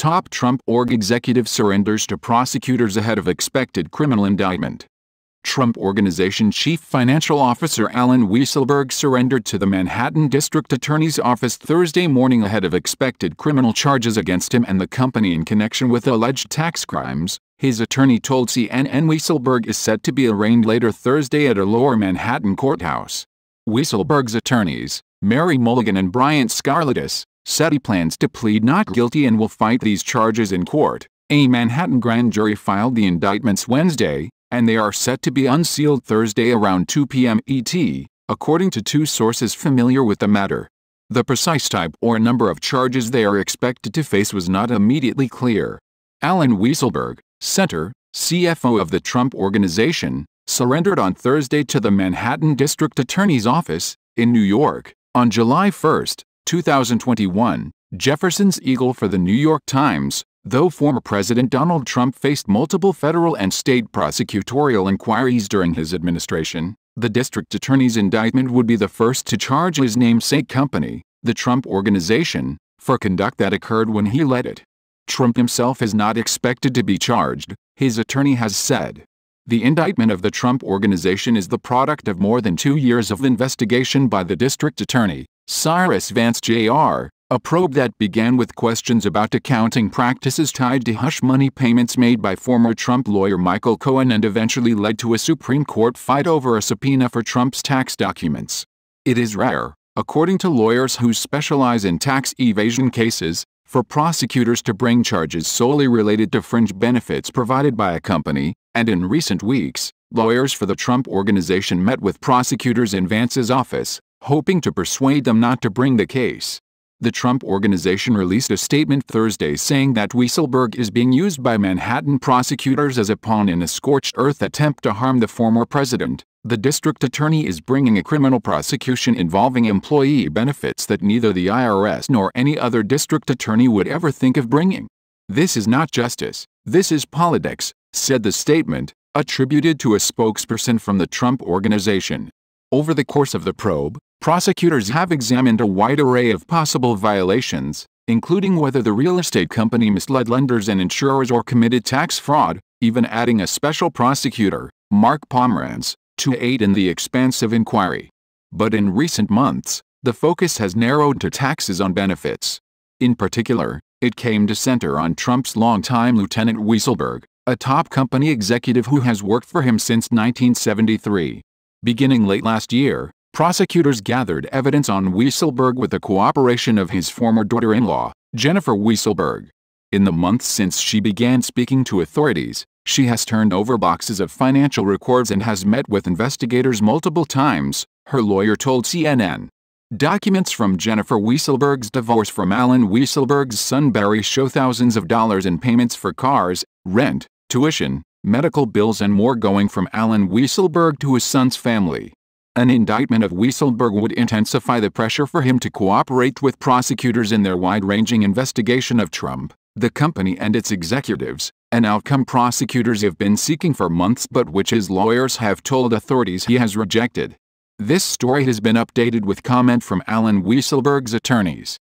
Top Trump org executive surrenders to prosecutors ahead of expected criminal indictment. Trump Organization Chief Financial Officer Alan Weisselberg surrendered to the Manhattan District Attorney's Office Thursday morning ahead of expected criminal charges against him and the company in connection with alleged tax crimes, his attorney told CNN Weisselberg is set to be arraigned later Thursday at a lower Manhattan courthouse. Weisselberg's attorneys, Mary Mulligan and Bryan Skarlatos, said plans to plead not guilty and will fight these charges in court. A Manhattan grand jury filed the indictments Wednesday, and they are set to be unsealed Thursday around 2 p.m. ET, according to two sources familiar with the matter. The precise type or number of charges they are expected to face was not immediately clear. Alan Weisselberg, Center, CFO of the Trump Organization, surrendered on Thursday to the Manhattan District Attorney's Office, in New York. On July 1, 2021, Jefferson Siegel for the New York Times Though former President Donald Trump faced multiple federal and state prosecutorial inquiries during his administration, the district attorney's indictment would be the first to charge his namesake company, the Trump Organization, for conduct that occurred when he led it. Trump himself is not expected to be charged, his attorney has said. The indictment of the Trump Organization is the product of more than two years of investigation by the district attorney, Cyrus Vance Jr., a probe that began with questions about accounting practices tied to hush money payments made by former Trump lawyer Michael Cohen and eventually led to a Supreme Court fight over a subpoena for Trump's tax documents. It is rare, according to lawyers who specialize in tax evasion cases, for prosecutors to bring charges solely related to fringe benefits provided by a company, and in recent weeks, lawyers for the Trump organization met with prosecutors in Vance's office, hoping to persuade them not to bring the case. The Trump Organization released a statement Thursday saying that Weisselberg is being used by Manhattan prosecutors as a pawn in a scorched earth attempt to harm the former president. The district attorney is bringing a criminal prosecution involving employee benefits that neither the IRS nor any other district attorney would ever think of bringing. This is not justice, this is politics, said the statement, attributed to a spokesperson from the Trump Organization. Over the course of the probe, prosecutors have examined a wide array of possible violations, including whether the real estate company misled lenders and insurers or committed tax fraud, even adding a special prosecutor, Mark Pomerantz, to aid in the expansive inquiry. But in recent months, the focus has narrowed to taxes on benefits. In particular, it came to center on Trump's longtime Lieutenant Weisselberg, a top company executive who has worked for him since 1973. Beginning late last year, prosecutors gathered evidence on Weisselberg with the cooperation of his former daughter-in-law, Jennifer Weisselberg. In the months since she began speaking to authorities, she has turned over boxes of financial records and has met with investigators multiple times, her lawyer told CNN. Documents from Jennifer Weisselberg's divorce from Alan Weisselberg's son Barry show thousands of dollars in payments for cars, rent, tuition, medical bills and more going from Alan Weisselberg to his son's family. An indictment of Weisselberg would intensify the pressure for him to cooperate with prosecutors in their wide-ranging investigation of Trump, the company and its executives, an outcome prosecutors have been seeking for months but which his lawyers have told authorities he has rejected. This story has been updated with comment from Alan Weisselberg's attorneys.